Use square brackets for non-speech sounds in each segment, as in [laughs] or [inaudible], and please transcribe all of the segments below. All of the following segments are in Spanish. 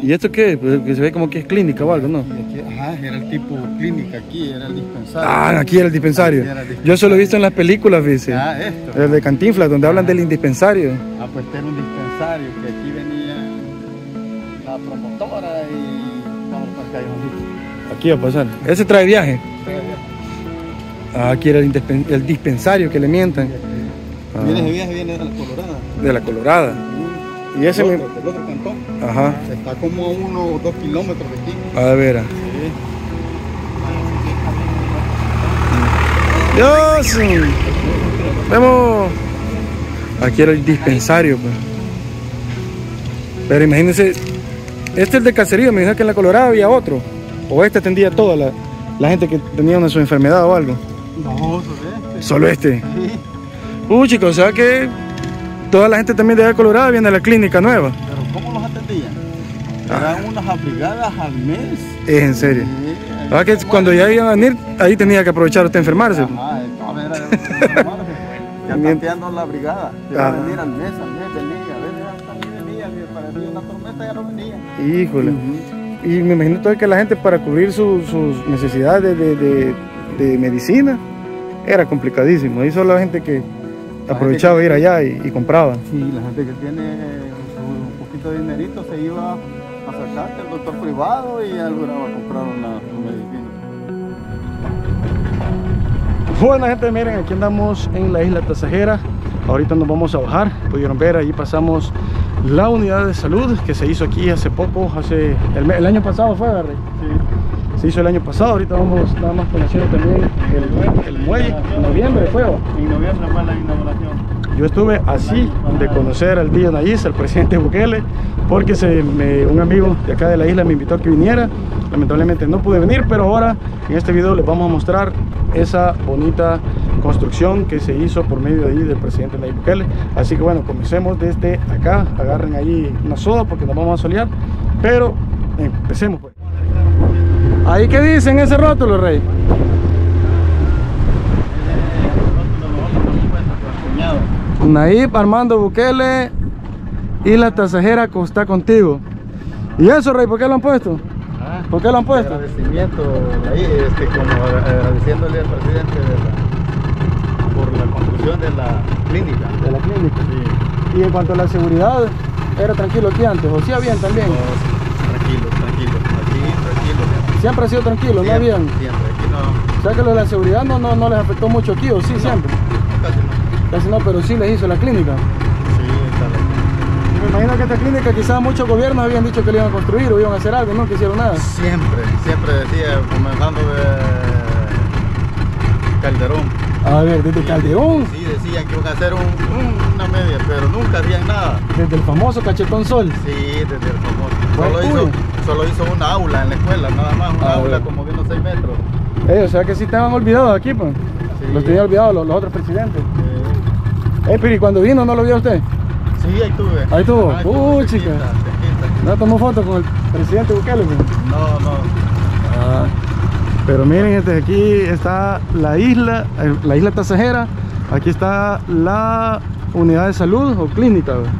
¿Y esto qué? Pues que se ve como que es clínica o algo, ¿no? Aquí, ajá, era el tipo clínica aquí, era el dispensario. Ah, aquí era el dispensario. Era el Yo solo he visto en las películas, dice. Ah, esto. El de Cantinflas, donde hablan del indispensario. Ah, pues este era un dispensario que aquí venía la promotora y vamos para acá. Aquí va a pasar. Ese trae viaje. Ah, aquí era el, dispensario que le mientan. Ah, Mira, ese viaje viene de la Colorada. de la Colorada. Y ese el otro cantón. Ajá. Está como a uno o dos kilómetros de aquí. A ver. Sí. Dios. Vemos. Aquí era el dispensario, pues. Pero imagínense, este es el de caserío, me dijo que en la Colorada había otro. O este atendía a toda la, la gente que tenía una su enfermedad o algo. No, Solo este. este. Sí. Uh, chicos, o sea que toda la gente también de la Colorada viene a la clínica nueva. Pero ¿cómo los atendían? Ah. Eran unas abrigadas al mes. Es en serio. Sí. Ah, que cuando ya iban a venir, ahí tenía que aprovechar usted a enfermarse. Ajá, no, era ya tanteando la brigada. Iba a Ah. venir al mes, al mes venía, a hasta ni venía, parecía una tormenta ya no venía. Híjole. Y me imagino todo que la gente para cubrir su- sus necesidades de, de- de medicina era complicadísimo. Ahí solo la gente que aprovechaba ir allá y, y compraba. Sí, la gente que tiene un poquito de dinerito se iba a sacarse al doctor privado y ya lograba comprar una, una medicina. Bueno gente, miren, aquí andamos en la isla Tasajera. Ahorita nos vamos a bajar. Pudieron ver, ahí pasamos la unidad de salud que se hizo aquí hace poco, hace el año pasado fue, ¿verdad? Sí. Se hizo el año pasado, ahorita vamos nada más conociendo también el, el muelle. En noviembre fue. En noviembre fue la inauguración. Yo estuve así de conocer al tío Nayis, al presidente Bukele, porque se me- un amigo de acá de la isla me invitó a que viniera. Lamentablemente no pude venir, pero ahora en este video les vamos a mostrar esa bonita construcción que se hizo por medio de ahí del presidente Nayib Bukele. Así que bueno, comencemos desde acá. Agarren ahí una soda porque nos vamos a solear. Pero empecemos pues. Ahí qué dicen ese rótulo, Rey. Nayib Armando Bukele y la tasajera está contigo. ¿Y eso, Rey? ¿Por qué lo han puesto? ¿Por qué lo han puesto? Agradecimiento ahí, este, como agradeciéndole al presidente la- por la construcción de la clínica. De la clínica. Sí. Y en cuanto a la seguridad, era tranquilo aquí antes, o sí habían también. Siempre ha sido tranquilo, no Siempre, habían. Siempre, aquí no. O sea que lo de la seguridad no, no, no les afectó mucho aquí, o sí, siempre. Casi no. Casi no, pero sí les hizo la clínica. Sí, está bien. Me imagino que esta clínica quizás muchos gobiernos habían dicho que le iban a construir o iban a hacer algo, no quisieron nada. Siempre, siempre decía, comenzando de Calderón. A ver, desde Caldeón, Sí, decían que iban a hacer un- un- una media, pero nunca hacían nada. desde el famoso Cachetón Sol. Sí, desde el famoso. Pues, Solo hizo, uy. Solo hizo una aula en la escuela, nada más, una Ah, aula como de unos 6 metros. Eh, o sea que sí estaban olvidados aquí, pues. Sí. Los tenía olvidados los, los otros presidentes. Eh, Eh, pero ¿y cuando vino no lo vio usted? sí, ahí tuve. Ahí estuvo. Ah, Uy, cerquita, chica. No tomó foto con el presidente Bukele, pues. No, no. Ah, pero miren, gente, aquí está la isla, eh, la isla Tasajera. Aquí está la unidad de salud o clínica, güey.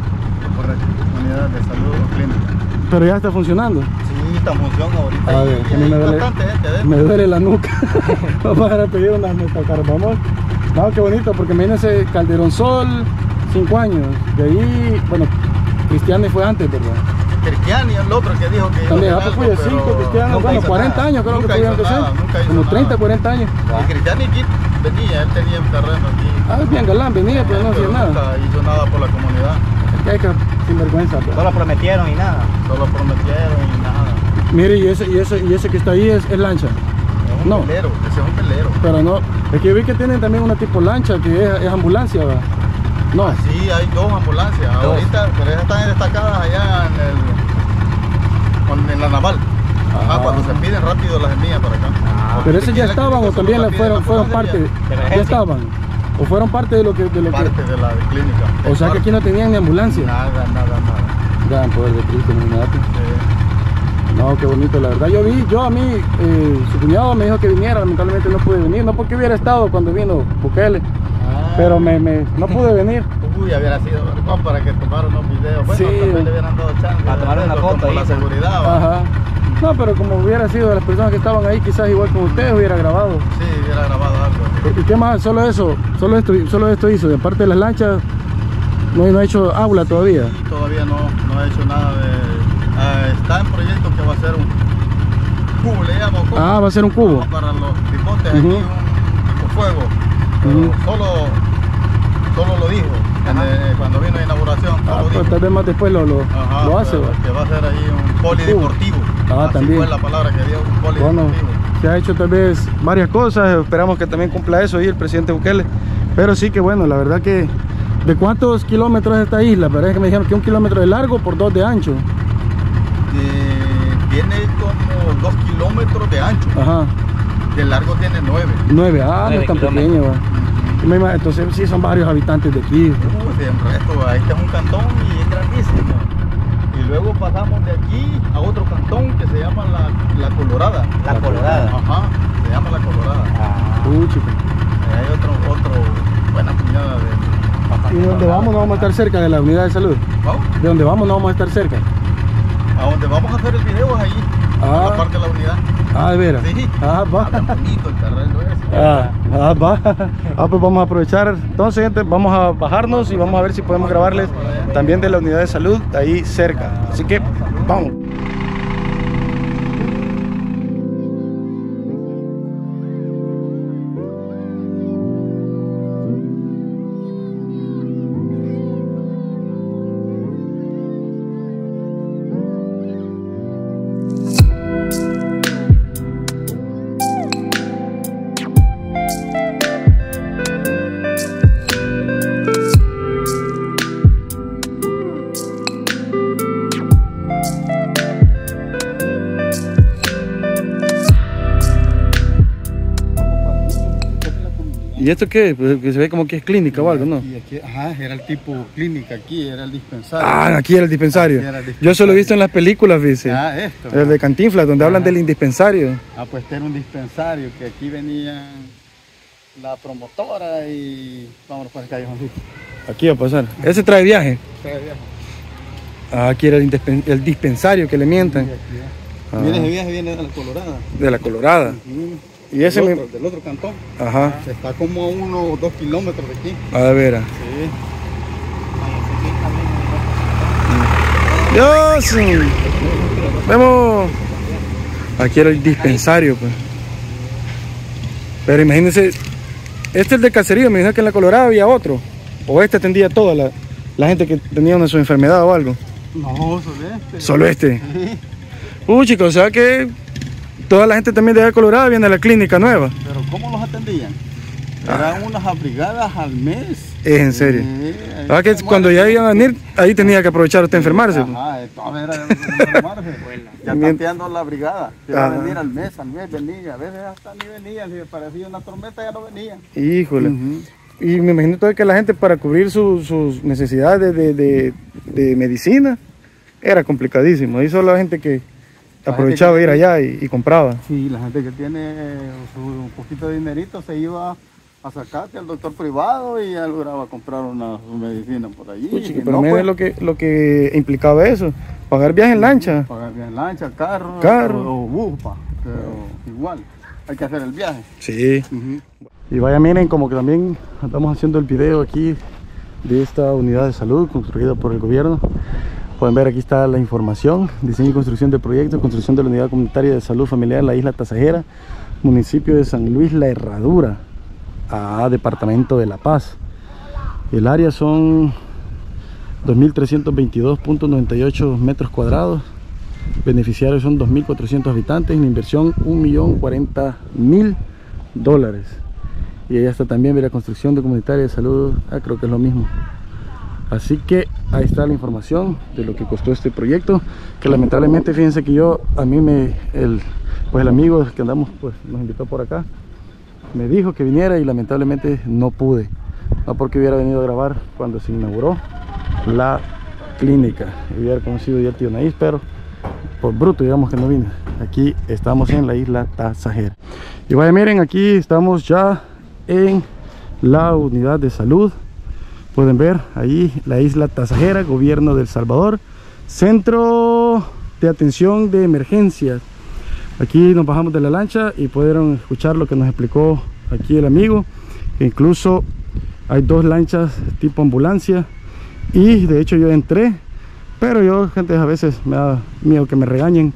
Correcto. Unidad de salud o clínica. Pero ya está funcionando. Sí, está función ahorita. A ver, a mí me duele, gente adentro. me duele la nuca. [laughs] Vamos a pedir una nuca carbamol. No, qué bonito, porque imagínense Calderón Sol, 5 años. De ahí, bueno, Cristiane fue antes, ¿verdad? Cristiani, el otro que dijo que. También, ah, hacer pues algo, fue 5 pero cristianos, nunca bueno, hizo 40 nada. años creo que Nunca tuvieron hizo que ser. nada, Como nada. 30, 40 años. Y Cristiani aquí venía, él tenía un terreno aquí. Ah, bien galán, venía, pero no hacía nada. Nunca hizo nada por la comunidad. Es que sinvergüenza, pues. Solo prometieron y nada. Solo prometieron y nada. Mire, y ese, y ese, y ese que está ahí es, es lancha. Es un No. velero, ese es un velero. Pero no, es que yo vi que tienen también una tipo lancha que es, es ambulancia, ¿verdad? No, Sí, hay dos ambulancias. Dos. Ahorita, pero esas están destacadas allá en el. en la naval. Ajá, Ah. cuando se piden rápido las envían para acá. pero esas ya estaban o también la fueron, fueron parte, ya estaban. O fueron parte de lo que, de lo que. Parte de la clínica. O sea que aquí no tenían ni ambulancia. Nada, nada, nada. Gran poder de Cristo, imagínate. Sí. No, qué bonito, la verdad. Yo vi, yo a mí, eh, su cuñado me dijo que viniera, lamentablemente no pude venir, no porque hubiera estado cuando vino Bukele, Ah. pero me, me- no pude venir. Uy, hubiera sido vergüenza para que tomaran unos videos. Bueno, Sí. también le hubieran dado chance. Para tomar una pero foto ahí, la pues. seguridad. No, pero como hubiera sido de las personas que estaban ahí, quizás igual como ustedes hubiera grabado. Sí, hubiera grabado algo. ¿Y qué más? Solo eso, solo esto, solo esto hizo. De aparte de las lanchas, no, no ha hecho aula todavía. Todavía no, no he hecho nada de... ah, está en proyecto que va a ser un cubo, le llamo. Ah, va a ser un cubo. Para los pipotes, Ujú. aquí un tipo fuego. Pero solo, solo lo dijo eh, cuando vino a inauguración. Ah, pues tal vez más después lo, lo, Ajá, lo hace. Que va a ser ahí un polideportivo. Ah, Así también. fue la palabra que dio, un Bueno, se ha hecho tal vez varias cosas, esperamos que también cumpla eso ahí el presidente Bukele. Pero sí que bueno, la verdad que... ¿De cuántos kilómetros es esta isla? Parece que me dijeron que un kilómetro de largo por dos de ancho. Tiene como dos kilómetros de ancho. Ajá, De largo tiene nueve. nueve. Ah, no Nueve es tan kilómetros. pequeño. va. Y Entonces sí son varios habitantes de aquí. Resto, este es un cantón y es grandísimo. Y luego pasamos de aquí a otro cantón que se llama La, la Colorada. La Colorada. Ajá, se llama La Colorada. Ah, Uy, chico. Ahí hay otro, otro, buena puñada de... ¿Y dónde vamos? No vamos a estar cerca de la unidad de salud. ¿Vamos? ¿De dónde vamos? No vamos a estar cerca. A donde vamos a hacer el video es allí, Ah. a la parte de la unidad. Ah, de veras. Sí. Ah, va. Habla bonito el terreno ese. Ah, ah, va. Ah, pues vamos a aprovechar. Entonces, gente, vamos a bajarnos y vamos a ver si podemos grabarles también de la unidad de salud ahí cerca. Así que, vamos. ¿Y esto qué? Pues que se ve como que es clínica o algo, ¿no? Y aquí, ajá, era el tipo clínica aquí, era el dispensario. Ah, aquí era el dispensario. Era el Yo solo he visto en las películas, dice. Ah, esto. El de Cantinflas, donde hablan Ajá. del indispensario. Ah, pues este era un dispensario que aquí venían la promotora y vámonos para el callejoncito. Aquí va a pasar. Ese trae viaje. Ah, aquí era el, el dispensario que le mientan. Ah. Mira, ese viaje viene de la Colorada. De la Colorada. Ujú. Y ese del, otro, del otro cantón. Ajá. Está como a uno o dos kilómetros de aquí. A ver. ah. Sí. Dios. Vemos. Aquí era el dispensario, pues. Pero imagínense, este es el de caserío, me dijeron que en la Colorada había otro. O este atendía a toda la, la gente que tenía una su enfermedad o algo. No, solo este. Solo este. Uy, chicos, o sea que toda la gente también de la Colorada viene a la clínica nueva. Pero ¿cómo los atendían? Eran unas abrigadas al mes. Es en serio. Ahí Ah, que cuando ya iban a venir, ahí tenía que aprovechar usted a enfermarse. Ajá, esto era de enfermarse. [laughs] Ya tanteando la brigada. Iba a venir al mes, al mes venía. A veces hasta ni venían. Si parecía una tormenta ya no venían. Híjole. Y me imagino todo que la gente para cubrir su- sus necesidades de, de- de medicina era complicadísimo. Ahí solo la gente que aprovechaba ir allá y, y compraba. Sí, la gente que tiene su un poquito de dinerito se iba a sacarte al doctor privado y ya lograba comprar una medicina por allí. Pero no, miren pues, lo que, lo que implicaba eso. Pagar viaje en lancha. Pagar bien lancha, carro, Carro. o, o bus, pa, pero igual, hay que hacer el viaje. Sí. Y vaya, miren, como que también estamos haciendo el video aquí de esta unidad de salud construida por el gobierno. Pueden ver aquí está la información, diseño y construcción del proyecto, construcción de la unidad comunitaria de salud familiar la isla Tasajera, municipio de San Luis La Herradura, a departamento de La Paz. El área son 2.322.98 metros cuadrados, beneficiarios son 2.400 habitantes, la inversión 1.040.000 dólares. Y allá está también ve, la construcción de comunitaria de salud, ah, creo que es lo mismo. Así que ahí está la información de lo que costó este proyecto, que lamentablemente fíjense que yo, a mí me, el, pues el amigo que andamos, pues nos invitó por acá, me dijo que viniera y lamentablemente no pude, no porque hubiera venido a grabar cuando se inauguró la clínica, hubiera conocido ya al tío Naís, pero por bruto digamos que no vine, aquí estamos en la isla Tasajera. Y vaya miren, aquí estamos ya en la unidad de salud pueden ver ahí la isla Tasajera, gobierno del Salvador, centro de atención de emergencias. Aquí nos bajamos de la lancha y pudieron escuchar lo que nos explicó aquí el amigo, incluso hay dos lanchas tipo ambulancia y de hecho yo entré, pero yo gente a veces me da miedo que me regañen,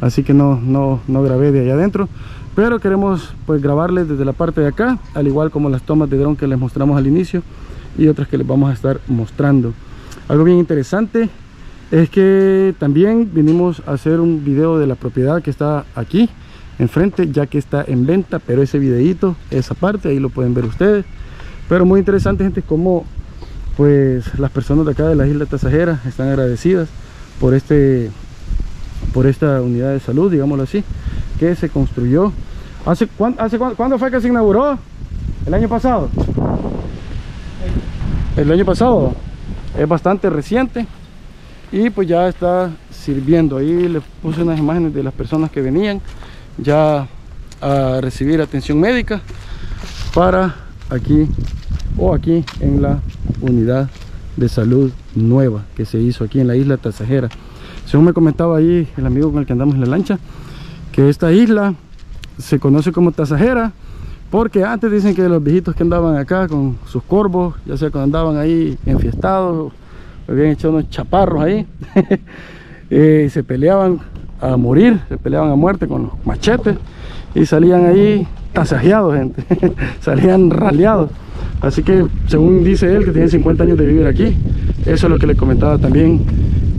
así que no, no, no grabé de allá adentro pero queremos pues grabarles desde la parte de acá al igual como las tomas de dron que les mostramos al inicio y otras que les vamos a estar mostrando. Algo bien interesante es que también vinimos a hacer un video de la propiedad que está aquí enfrente ya que está en venta pero ese videito esa parte ahí lo pueden ver ustedes. Pero muy interesante gente como pues las personas de acá de la isla Tasajera están agradecidas por este por esta unidad de salud digámoslo así que se construyó. Hace, hace cuándo fue que se inauguró el año pasado el año pasado. Es bastante reciente. Y pues ya está sirviendo. Ahí les puse unas imágenes de las personas que venían ya a recibir atención médica para aquí o aquí en la unidad de salud nueva que se hizo aquí en la isla Tasajera. Según me comentaba ahí el amigo con el que andamos en la lancha que esta isla se conoce como Tasajera porque antes dicen que los viejitos que andaban acá con sus corvos, ya sea cuando andaban ahí enfiestados, habían echado unos chaparros ahí, [laughs] eh, se peleaban a morir, se peleaban a muerte con los machetes y salían ahí tasajeados, gente, [laughs] salían raleados. Así que según dice él que tiene 50 años de vivir aquí, eso es lo que le comentaba también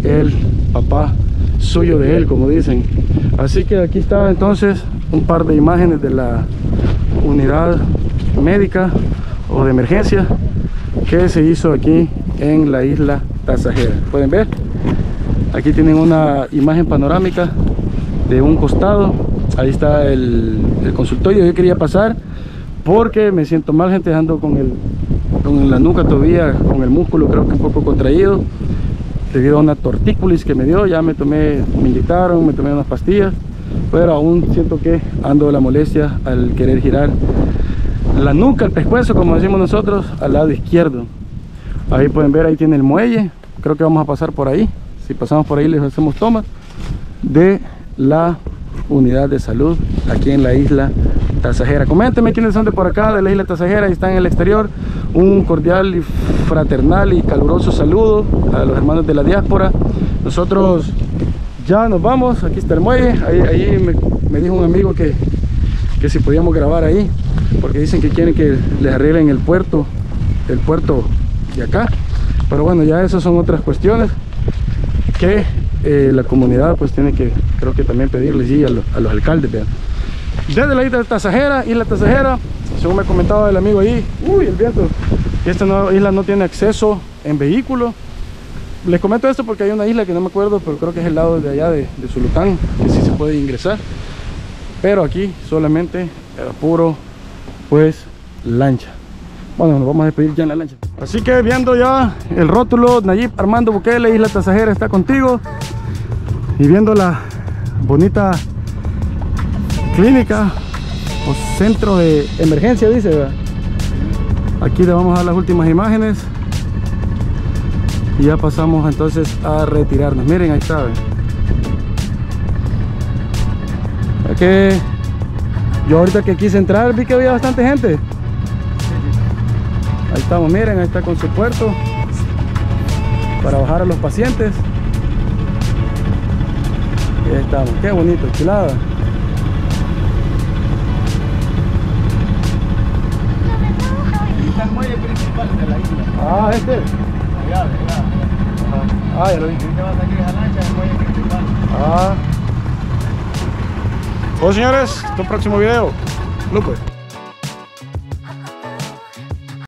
el papá suyo de él, como dicen. Así que aquí está entonces un par de imágenes de la unidad médica o de emergencia que se hizo aquí en la isla Tasajera. Pueden ver, aquí tienen una imagen panorámica de un costado. Ahí está el, consultorio. Yo quería pasar porque me siento mal, gente, ando con, el, con la nuca todavía, con el músculo creo que un poco contraído debido a una tortícolis que me dio, ya me tomé, me inyectaron, me tomé unas pastillas, pero aún siento que ando la molestia al querer girar la nuca, el pescuezo, como decimos nosotros, al lado izquierdo. Ahí pueden ver, ahí tiene el muelle, creo que vamos a pasar por ahí, si pasamos por ahí les hacemos toma de la unidad de salud aquí en la isla Tasajera. Coméntenme quiénes son de por acá, de la isla Tasajera y están en el exterior. Un cordial y fraternal y caluroso saludo a los hermanos de la diáspora. Nosotros ya nos vamos, aquí está el muelle. Ahí, me, dijo un amigo que, que si podíamos grabar ahí, porque dicen que quieren que les arreglen el puerto, el puerto de acá. Pero bueno, ya esas son otras cuestiones que eh, la comunidad pues tiene que, creo que también pedirles y a, los, alcaldes, vean. Desde la isla Tasajera, isla Tasajera, según me comentaba el amigo ahí, uy, el viento, esta isla no tiene acceso en vehículo. Les comento esto porque hay una isla que no me acuerdo, pero creo que es el lado de allá de, de Zulután, que sí se puede ingresar. Pero aquí solamente era puro, pues, lancha. Bueno, nos vamos a despedir ya en la lancha. Así que viendo ya el rótulo, Nayib Armando Bukele, Isla Tasajera está contigo. Y viendo la bonita clínica o centro de emergencia, dice. Aquí le vamos a dar las últimas imágenes. Y ya pasamos entonces a retirarnos. Miren, ahí está. que yo ahorita que quise entrar vi que había bastante gente. Ahí estamos, miren, ahí está con su puerto para bajar a los pacientes. Y ahí estamos, qué bonito, chulada. Ah, este. Ah, ya lo vi. Ah. Bueno señores, hasta el próximo video. Pues.